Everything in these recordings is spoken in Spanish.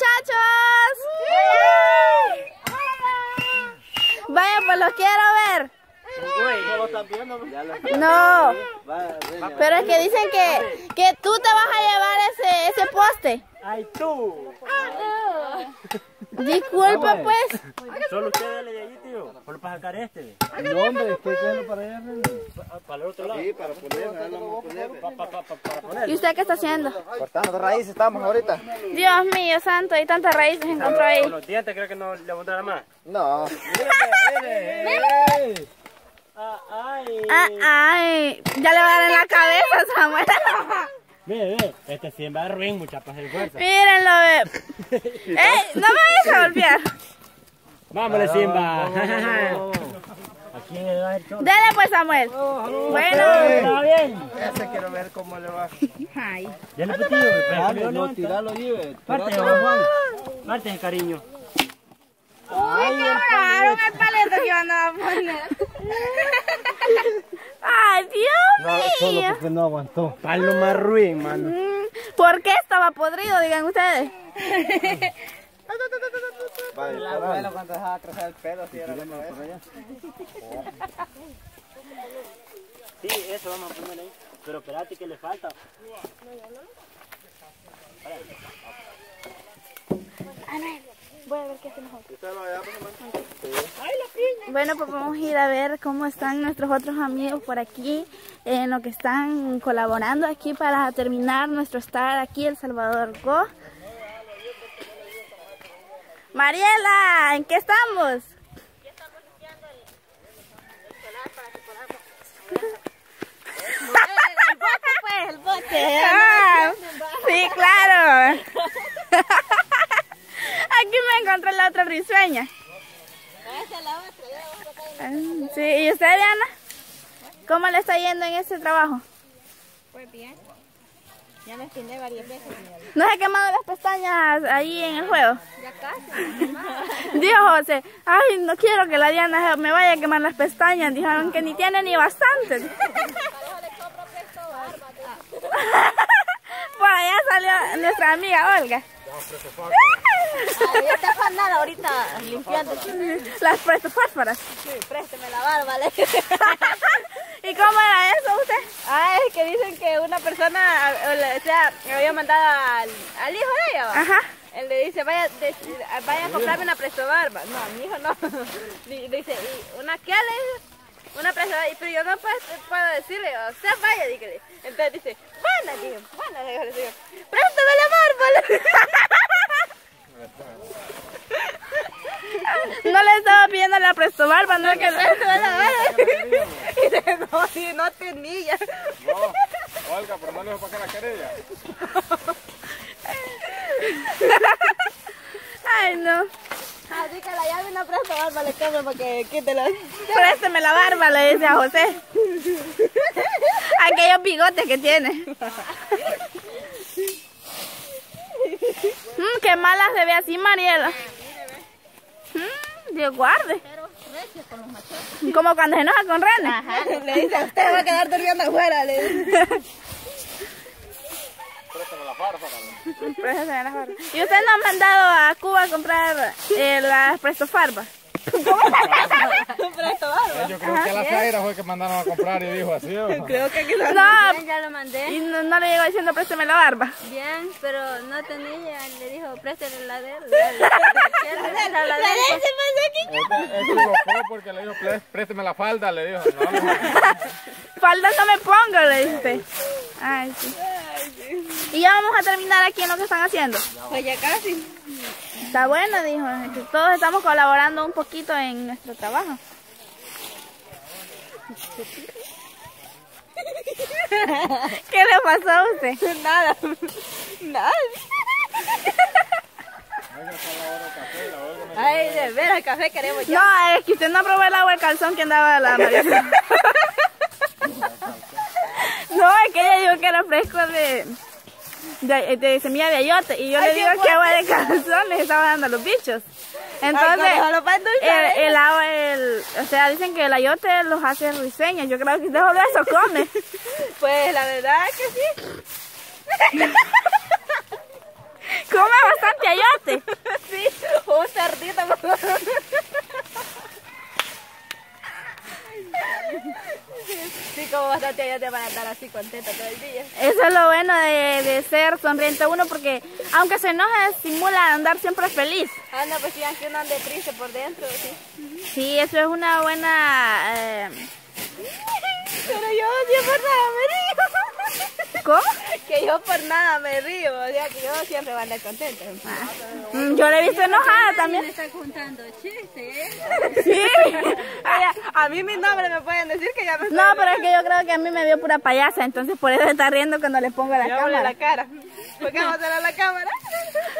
muchachos! Vaya, pues los quiero ver. No, pero es que dicen que, que tú te vas a llevar ese, ese poste. ¡Ay, tú! Disculpa, pues. Solo usted dale de allí, tío. Solo para sacar este. No, hombre, estoy quedando para allá, Para el otro lado. Sí, para poner, para. ¿Y usted qué está haciendo? Cortando raíces estamos ahorita. Dios mío, santo, hay tantas raíces encontró ahí. Con los dientes creo que no le abundará más. No. Ah, ay. Ah, ay, ya le va a dar en la cabeza, Samuel. Ve, este sí va a ruin, mucha para hacer fuerza. Mírenlo, ve. ¡Ey! No me vayas a golpear. Vámonos, Simba. Aquí le va el choque. Dale pues, Samuel. Bueno. Está bien. Ese quiero ver cómo le va. Ay. Ya le petido, pero no, tiralo allí, ve. Parte, Juan. Parte, cariño. Uy, qué raro el paleto que iban a poner. Ay, Dios mío. porque no aguantó. Palo más ruin, mano. Mm, ¿Por qué estaba podrido, digan ustedes? Vale, el abuelo cuando dejaba crecer el pelo, así era Sí, eso vamos a poner ahí. Pero espérate que le falta. Voy a ver qué hacemos Bueno, pues vamos a ir a ver cómo están nuestros otros amigos por aquí, en lo que están colaborando aquí para terminar nuestro estar aquí El Salvador Go. Mariela, ¿en qué estamos? el bote. Ah, sí, claro. Aquí me encontré la otra risueña. Ah, Sí, ¿y usted, Diana? ¿Cómo le está yendo en este trabajo? Pues bien. Ya me espiné varias veces. ¿No se ha quemado las pestañas ahí en el juego? Ya casi. Dijo José, ay, no quiero que la Diana me vaya a quemar las pestañas. Dijeron que ni tiene ni bastante. Por allá salió nuestra amiga Olga. Está afanada ahorita limpiando. Las presto fósforas. Sí, présteme la barba. le- ¿Y cómo era eso usted? Ah, es que dicen que una persona, o sea, me había mandado al, al hijo de ella. ¿va? Ajá. Él le dice, vaya, de- vaya a comprarme una presto barba. No, a mi hijo no. Di- Dice, ¿y una qué le? Una presto barba. Pero yo no puedo, puedo decirle, o sea, vaya, dígale. Entonces dice, bueno, digo, bueno, le digo, le digo, préstame la barba. No le estaba pidiendo la presto barba, no es que la barba. Y dice, no, no tenía. Olga, pero no le para acá la querella. Ay, no. Así que la llave una presto barba le compro para que quite la... Présteme la barba, le dice a José. Aquellos bigotes que tiene. Mm, qué mala se ve así, Mariela. Mm, Dios guarde. Como cuando se enoja con René. Le dice, usted va a quedar durmiendo afuera. Le dice. ¿Y usted no ha mandado a Cuba a comprar eh, las prestofarbas? Yo creo que la Zaira fue que mandaron a comprar y dijo así. ¿o? Creo que aquí lo... No, ya lo mandé. y no, no le llegó diciendo présteme la barba. Bien, pero no tenía. Le dijo, préstale la de él. Él. Se equivocó porque le dijo, "Pré- présteme la falda, le dijo. No, no. Falda no me pongo, le dice usted. Ay, sí. Y ya vamos a terminar aquí en lo que están haciendo. Pues ya casi. Está bueno, dijo. Todos estamos colaborando un poquito en nuestro trabajo. ¿Qué le pasó a usted? Nada. Nada. Ay, de veras, café queremos ya. No, es que usted no probó el agua del calzón que andaba la María. No, es que ella dijo que era fresco de, de, de semilla de ayote. Y yo le digo que agua de calzón les estaba dando a los bichos. Entonces, endulzar, el, el agua, el, o sea, dicen que el ayote los hace risueños. Yo creo que usted solo eso come. Pues la verdad que sí. Come bastante ayote. Sí, un cerdito. Como bastante ya te van a estar así contenta todo el día. Eso es lo bueno de, de ser sonriente uno porque aunque se enoje, simula andar siempre feliz. Ah, no, pues sí, aunque uno ande triste por dentro, sí. Sí, eso es una buena... eh, Pero yo sí por nada me río. ¿Cómo? Que yo por nada me río, o sea que yo siempre voy a andar contenta. Mm, Yo le he visto enojada también. está contando chistes. Sí. Oye, a mí mis nombres me pueden decir que ya me No, pero es que yo creo que a mí me vio pura payasa, entonces por eso está riendo cuando le pongo la habla cámara. la cara. ¿Por qué vamos a hacer la cámara?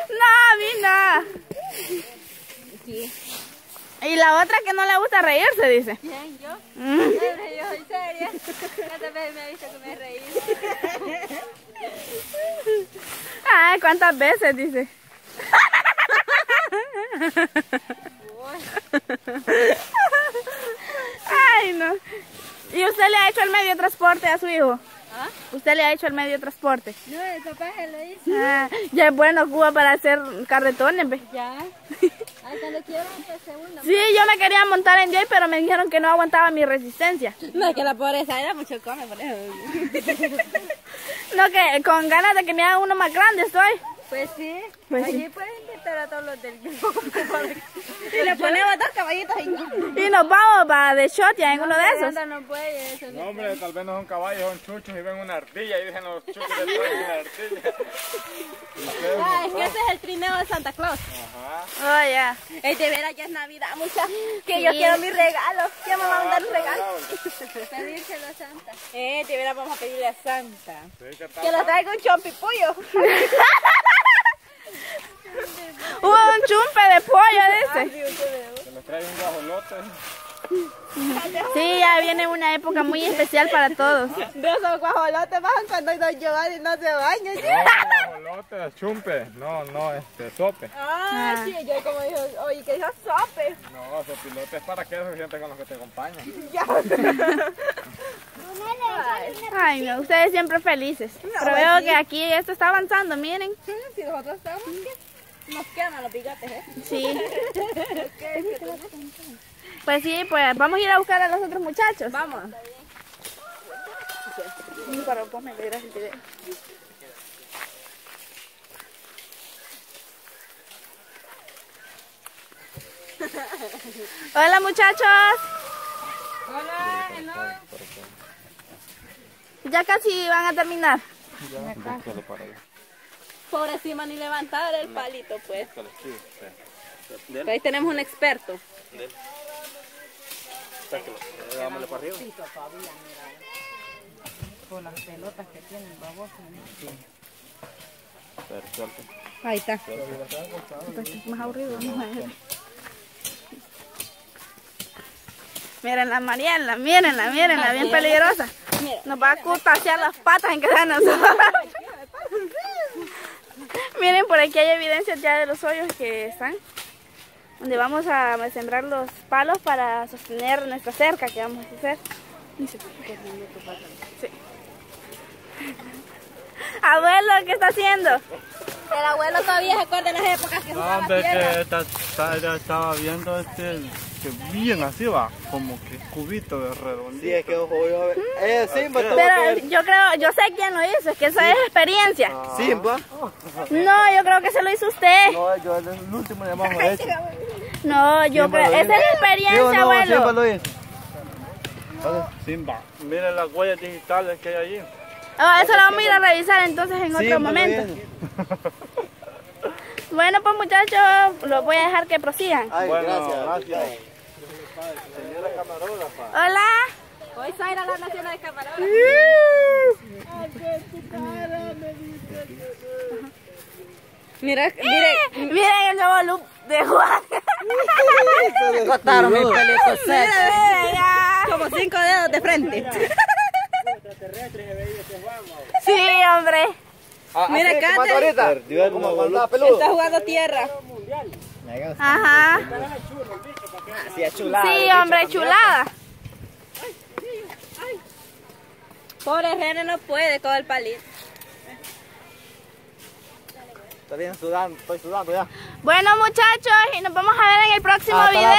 No, a mí no. Y la otra que no le gusta reírse, dice. ¿Quién? ¿Yo? Mm. Yo soy seria. ¿Cuántas veces me ha visto que me he reído? Ay, ¿cuántas veces? Dice. Ay, no. ¿Y usted le ha hecho el medio de transporte a su hijo? ¿Ah? ¿Usted le ha hecho el medio de transporte? No, el papá se lo hizo. Ah, ya es bueno Cuba para hacer carretones, ¿ve? Ya. Ay, cuando quiero, pues segundo. Sí, yo me quería montar en Joy, pero me dijeron que no aguantaba mi resistencia. No, es que la pobreza era mucho come, por eso. No, que con ganas de que me haga uno más grande estoy. Pues sí. Pues sí. Allí puedes invitar a todos los del grupo. Y le ponemos dos caballitos ahí. Y nos vamos para de shot ya en uno de esos. Andan los bueyes, eso No, hombre, tal vez no son caballos, son chuchos y ven una ardilla y dicen los chuchos de una ardilla. Y Ah, es no que ese es el trineo de Santa Claus. Ajá. Oh, ya. El de veras ya es Navidad, mucha. Que Sí. yo quiero mi regalo. ¿Quién me va a mandar un regalo? Pedírselo a Santa. Eh, de veras vamos a pedirle a Santa. Sí, que Que nos traiga un chompipullo. Hubo un chumpe de dice. que les trae un guajolote. Sí, ya viene una época muy especial para todos. De esos guajolotes bajan cuando don Giovanni no se baña. ¿sí? No, guajolote, chumpe. No, no, este, sope. Ah, sí, yo como dijo, oye, que dijo sope. No, sopilote es para que se sienten con los que te acompañan. Ya. Ay, no, ustedes siempre felices. Pero veo que aquí esto está avanzando, miren. Si nosotros estamos, ¿qué? Nos quedan a los bigotes, ¿eh? Sí. Pues sí, pues vamos a ir a buscar a los otros muchachos. Vamos. Para vos me verás el video. Hola muchachos. Hola, Ya casi van a terminar. Pobre encima ni levantar el palito, pues. Pero ahí tenemos un experto. Dámosle para arriba. Perfecto. Ahí está. Pues, más aburrido, vamos a ver. Miren la Mariela, mírenla, mírenla, bien peligrosa. Nos va a cutasear las patas en cada nosotros. Miren, por aquí hay evidencias ya de los hoyos que están. Donde vamos a sembrar los palos para sostener nuestra cerca que vamos a hacer. Sí. Abuelo, ¿qué está haciendo? El abuelo todavía se acuerda de las épocas que jugaba Hombre, piedra. que estaba viendo este, que bien así va, como que cubito de redondito. Sí, es que ojo, yo. Eh, Simba, que Pero ver. yo creo, yo sé quién lo hizo, es que esa es experiencia. Simba. No, yo creo que se lo hizo usted. No, yo el el último llamado he hecho. No, yo Simba creo, esa es la. ¿Sí experiencia, no? Simba abuelo. lo hizo. Simba, mire las huellas digitales que hay allí. Oh, eso lo vamos a ir a revisar entonces en otro Simba momento. Bueno, pues muchachos, los voy a dejar que prosigan. Ay, bueno, gracias. gracias. Señora camarógrafa. Hola. Hoy Zaira la nacional de camarógrafo. Mira, mire, Miren el nuevo look de Juan. Cortaron mi pelito Mira, mira, ya. como cinco dedos de frente. Sí, hombre. Mira, Mira, peludo. Está jugando tierra. Ajá. Sí, hombre, chulada. Pobre Rene no puede con el palito. Está bien sudando, estoy sudando ya. Bueno muchachos, y nos vamos a ver en el próximo Hasta video.